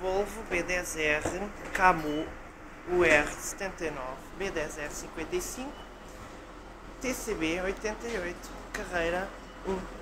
Volvo B10R Camu UR79 B10R55 TCB 88 Carreira 1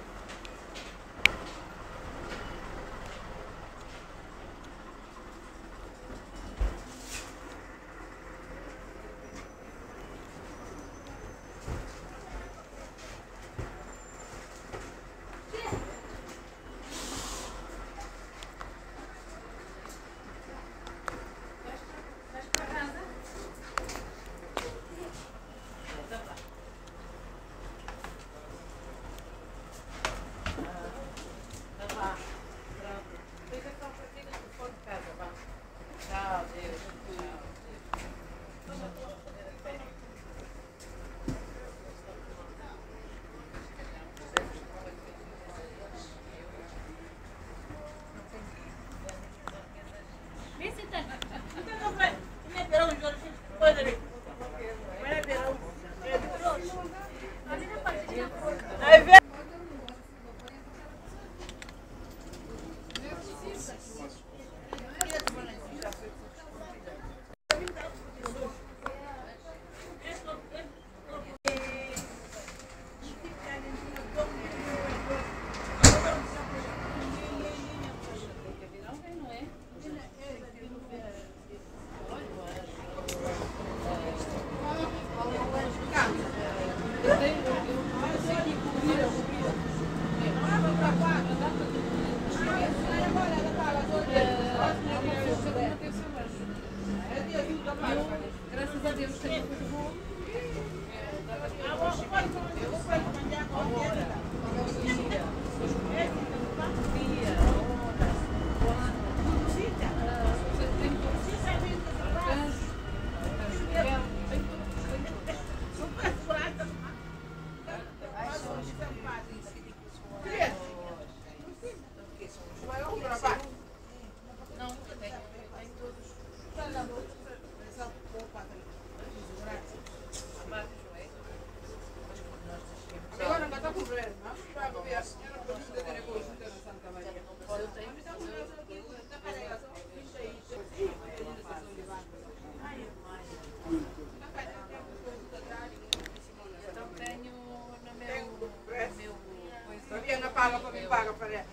paga para ela?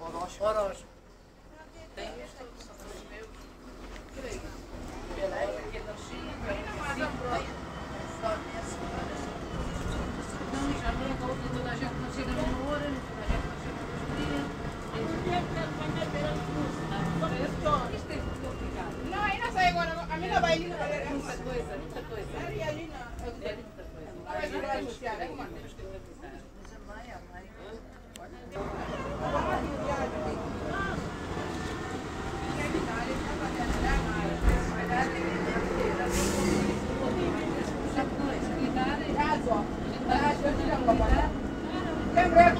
Orochi. Orochi. Tem Muita coisa. É muita coisa. É muita coisa. É muita coisa. É muita coisa. em rep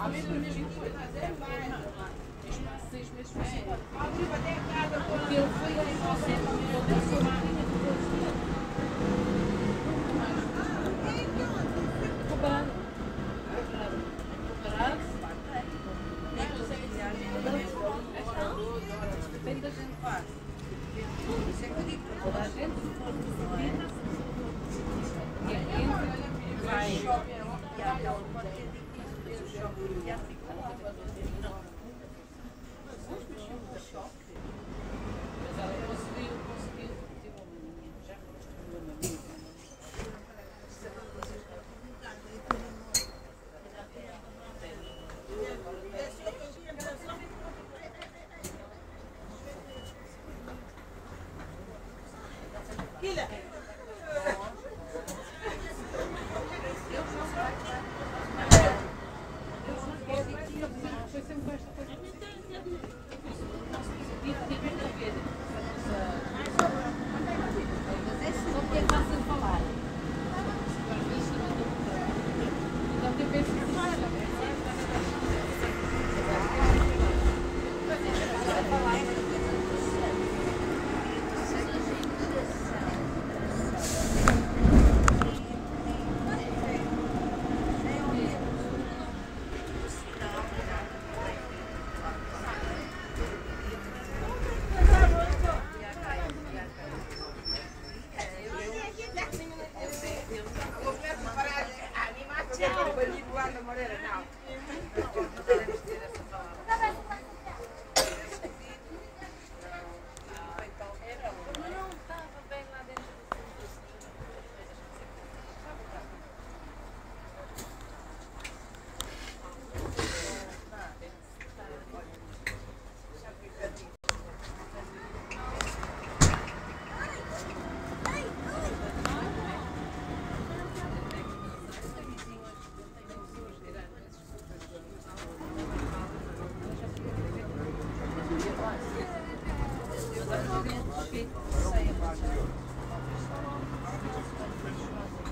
A mesma coisa seis meses para chegar. Porque eu Thank you.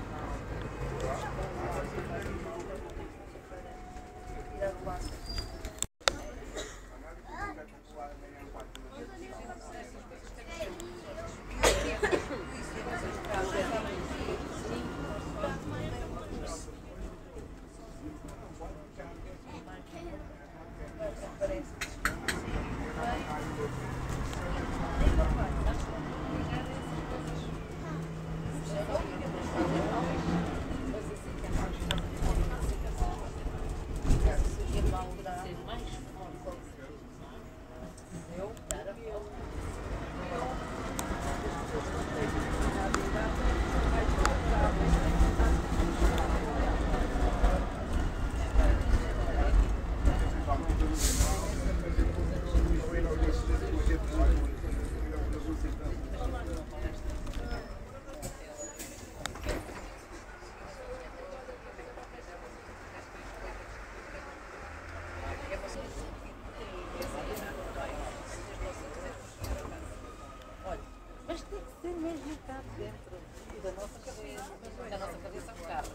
da nossa cabeça, da nossa cabeça um bocado.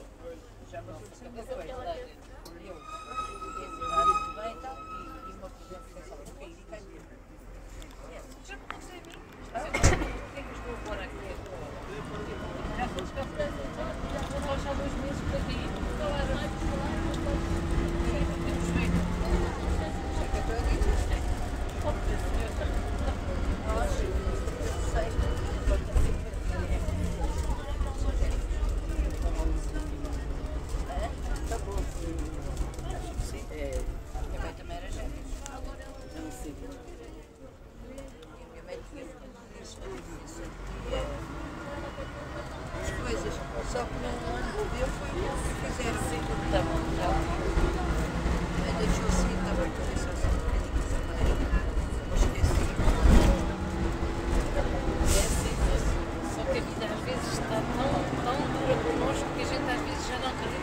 Já a nossa cabeça Só que não é moveu foi o que fizeram. Sim, estava. Aí é, deixou assim, estava tudo isso assim, um bocadinho de maneira. Esqueci. É assim, só que a vida às vezes está tão, tão dura connosco que a gente às vezes já não acredita.